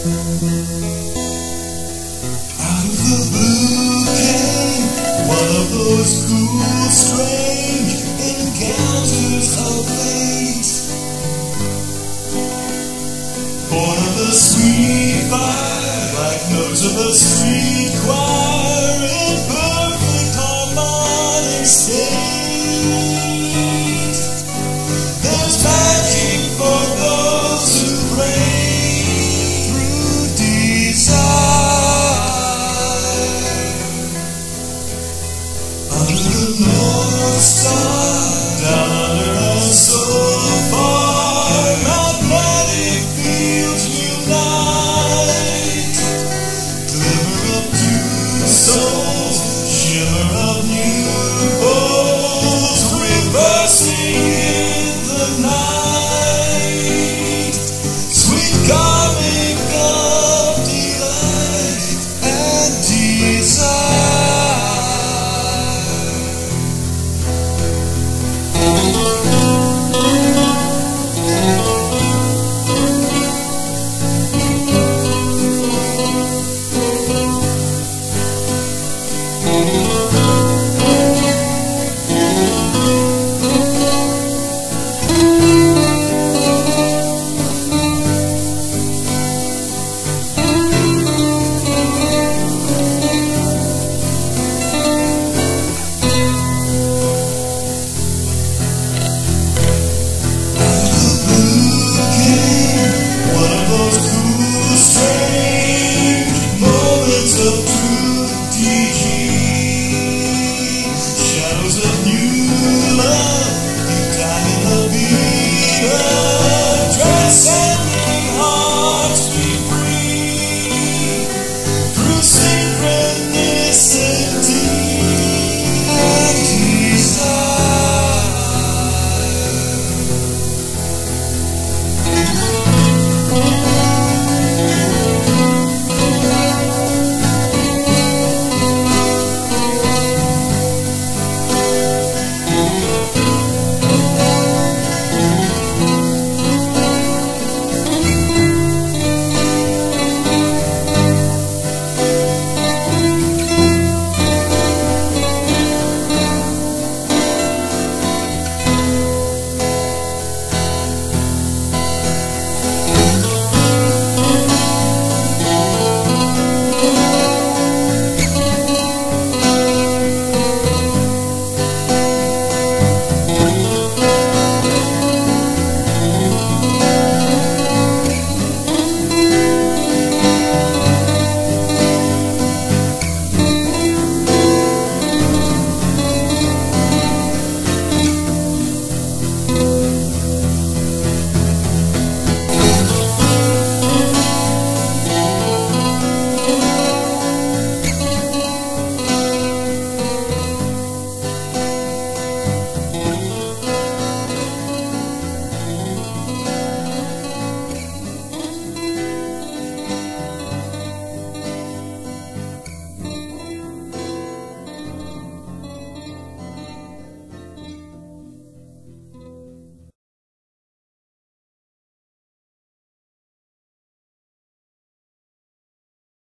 one of those cool, strange encounters of fate. One of the sweet fire, like notes of the soul.